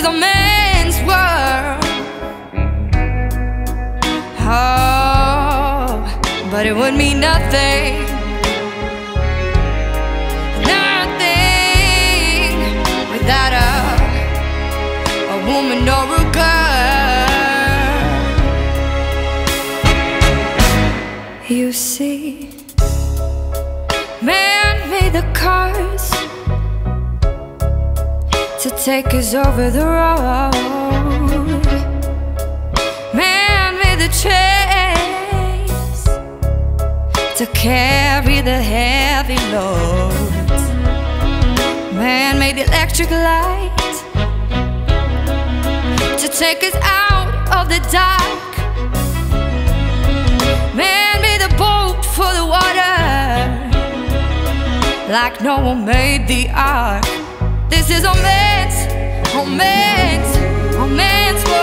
is a man's world. Oh, but it would mean nothing. Nothing without a, a woman or a girl. You see. To take us over the road. Man made the chains to carry the heavy loads. Man made the electric light to take us out of the dark. Man made the boat for the water like Noah made the ark. This is a man's, a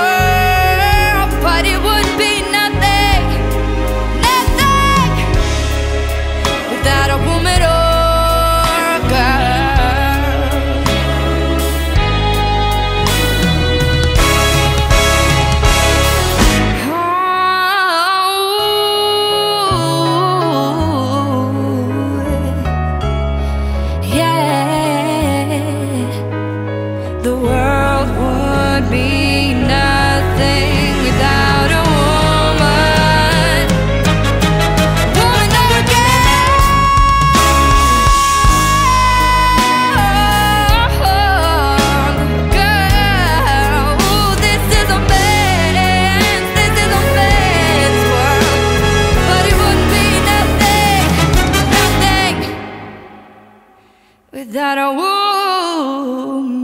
The world would be nothing without a without a woman.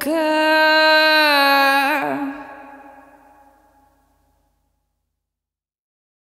Girl.